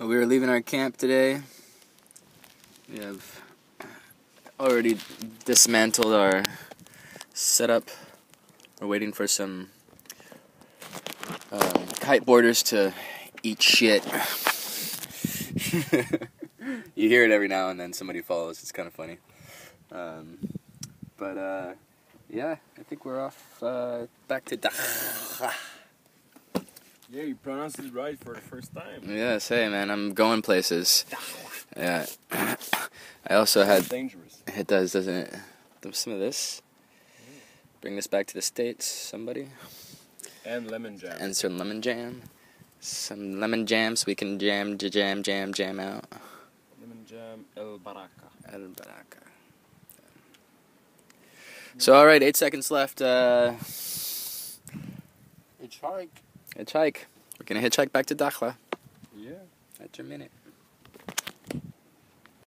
We are leaving our camp today. We have already dismantled our setup. We're waiting for some um, kiteboarders to eat shit. you hear it every now and then. Somebody follows. It's kind of funny. Um, but uh, yeah, I think we're off uh, back to Dakhla. Yeah, you pronounced it right for the first time. Yes, hey man, I'm going places. Yeah. I also It's had. dangerous. It does, doesn't it? Some of this. Bring this back to the States, somebody. And lemon jam. And some lemon jam. Some lemon jam so we can jam, jam, jam, jam out. lemon jam El Baraka. El Baraka. So, alright, eight seconds left. Uh, Hitchhike. Hitchhike. We're gonna hitchhike back to Dakhla. Yeah. That's your minute.